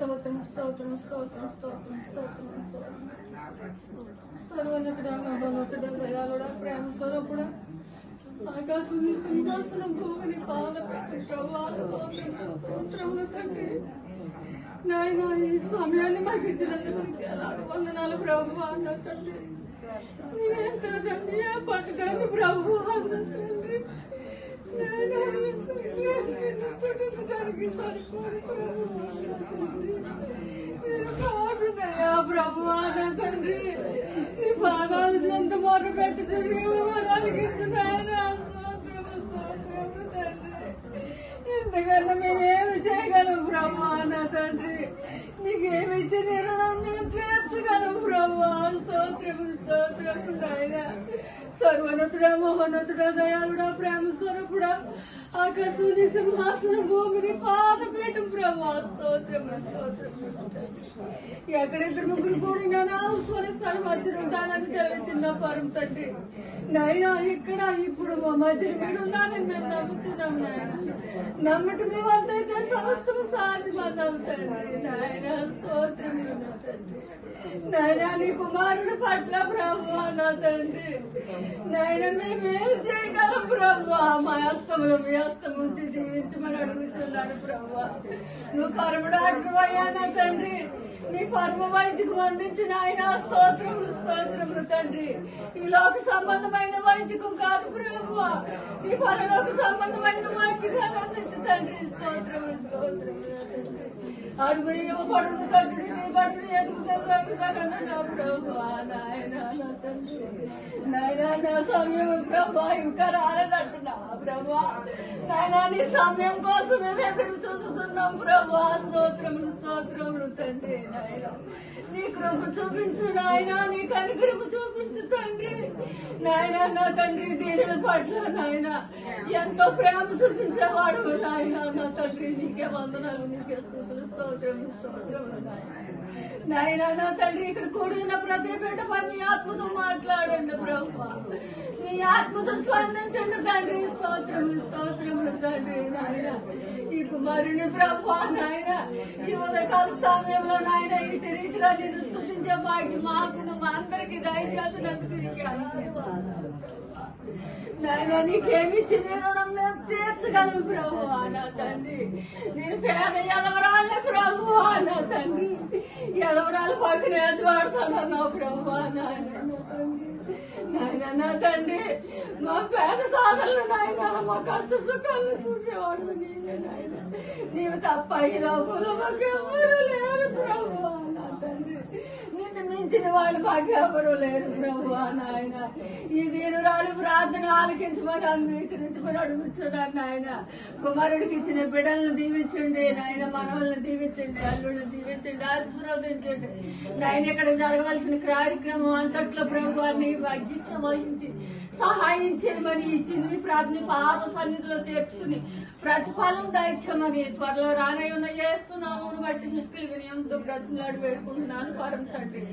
స్తోత్రం స్తోత్రం స్తోత్రం స్తోత్రం స్తోత్రం స్తోత్రం సర్వోన్నతుడా మహోన్నతుడా దయాళుడా ప్రేమ స్వరూపుడా ఆకాశం సింహాసనం భూమిని పాద స్తోత్రములు తండ్రి నాయన ఈ సమయాన్ని మాకు ఇచ్చినందుకు ఎలాంటి వందనాలు ప్రభు అన్న తండ్రి నీవెంత తండ్రి ఆ ప్రభు అన్నట్టండి ప్రభు అన్న తండ్రి నీ పాదాలు ఎంత మొర్ర పెట్టుతుంది వరాలకి నాయన స్తోత్రము స్తోత్రము తండ్రి ఎందుకన్నా మేమేమి చేయగలం ప్రభు అన్న తండ్రి నీకేమి ఇచ్చి రుణం మేము తీర్చగలం సర్వనతుడా మహోన్నతుడా దయాళుడా ప్రేమ స్వరూపుడా ఆకాశుని సింహాసనం భూమిని పాదపీఠం ప్రభు స్తోత్రము స్తోత్రము. ఎక్కడిద్దరు ముగ్గురు కూడినా నా స్వర స్థలం మధ్య ఉంటానని సెలవిచ్చిన పరం తండ్రి. నాయన ఇక్కడ ఇప్పుడు మా మధ్య మీరు ఉన్నానని మేము నమ్ముతున్నాం నాయన. నమ్మటి మేమంతైతే సమస్తము సాధ్యమన్నాం తండ్రి నాయన. స్తోత్రము నాయన నీ కుమారుడు పట్ల ప్రభు నా తండ్రి. నాయన మేమేం చేయగలం ప్రభు. మా అస్తములు మీ అస్తము దీవించమని అడుగుతున్నాడు ప్రభు. నువ్వు కరముడాగ్రవయ్యా నా తండ్రి. నీ పరమ వైద్యకు అందించిన ఆయన స్తోత్రములు స్తోత్రములు తండ్రి. ఈ లోక సంబంధమైన వైద్యకం కాదు ప్రభు. ఈ పరలోక సంబంధమైన వైద్యకు అందించు తండ్రి. స్తోత్రములు స్తోత్రములు. అడుగుడు ఇవ్వబడును తండ్రి నీ ఎదుగుతాను నాయన నా తండ్రి. నాయన నా సమయం ప్రభా ఇంకా రాలేదంటున్నా ప్రభా నాయన నీ సమయం కోసం మేము ఎదురు చూస్తున్నాం. ప్రభా స్తోత్రములు స్తోత్రములు తండ్రి నాయన. నీ కృప చూపించు నాయన నీ కనికరము చూపించు తండ్రి. నాయన నా తండ్రి దీని పట్ల నాయన. ఎంతో ప్రేమ చూపించేవాడు నాయన. నా తండ్రి నీకే వందనాలు నీకే స్తోత్రులు స్తోత్రం నాయన. నా తండ్రి ఇక్కడ కూడిన ప్రతి బిడ్డ పని ఆత్మతో మాట్లాడండి బ్రహ్మ నీ ఆత్మతో స్పందించండి తండ్రి. స్తోత్రం స్తోత్రములు తండ్రి నాయన. ఈ కుమారుని బ్రహ్మ నాయన. ఈ ఉదయకాల సమయంలో నాయన ఇటు రీతిలో నేను స్థుతించే భాగ్యం మాకు మా అందరికి దయచేసినందుకు నీకు నాయన నీకేమిచ్చి నేను రుణం మేము తీర్చగలను ప్రభు నా తండ్రి నేను పేద ఎదవరాలే ప్రభు నా తండ్రి ఎలవరాలు పక్కన ఎదువాడుతానన్నావు ప్రభు నాయన నాయన నా తండ్రి మా పేద సాధనలు నాయన మా కష్ట సుఖాలను చూసేవాడు నీవే నాయన నీవు తప్ప ఈ లోకంలో మాకు ఎవరు లేరు ప్రభు. నా నిన్ను వాళ్ళు మాకు లేరు ప్రభు నాయన. ఈ దీనురాలు ప్రార్థన ఆలకించమని అంగీకరించమని అడుగుతున్నాను నాయన. కుమారుడికి ఇచ్చిన బిడ్డలను దీవించండి నాయన మనవల్ని దీవించండి అల్లుడిని దీవించండి ఆశీర్వదించండి. నాయన ఇక్కడ జరగవలసిన కార్యక్రమం అంతట్లో ప్రభు అని అధ్యక్ష వహించి సహాయం చేయమని ఇచ్చింది ప్రార్థన పాద సన్నిధిలో చేర్చుకుని ప్రతిఫలం దయచమని త్వరలో రానయ్యున్న చేస్తున్నాము బట్టి మిక్కిలి వినయంతో బ్రతిలాడు పెట్టుకుంటున్నాను పరం తండ్రి.